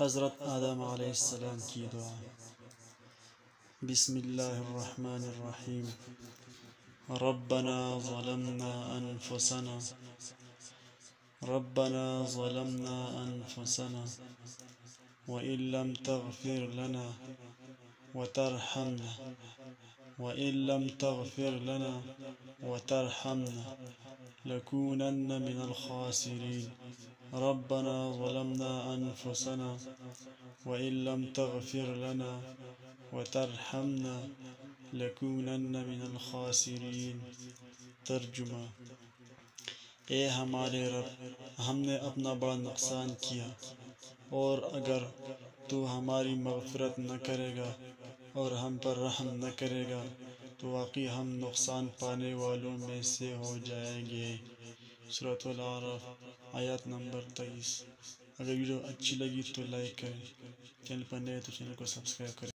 حضرت آدم علیہ السلام کی دعا بسم اللہ الرحمن الرحیم. ربنا ظلمنا أنفسنا. ربنا ظلمنا أنفسنا. وإن لم تغفر لنا وترحمنا. وإن لم تغفر لنا وترحمنا لكونن من الخاسرين. ربنا ظلمنا أنفسنا وإن لم تغفر لنا وترحمنا لكونن من الخاسرين. ترجمہ اے ہمارے رب، ہم نے اپنا بڑا نقصان کیا، اور اگر تو ہماری مغفرت نہ کرے گا اور ہم پر رحم نہ کرے گا، تو واقعی ہم نقصان پانے والوں میں سے ہو جائیں گے۔ صورت العرف آیات نمبر تیئیس اگر ویڈیو اچھی لگی تو لائک کریں، چینل پر نئے تو چینل کو سبسکرائب کریں۔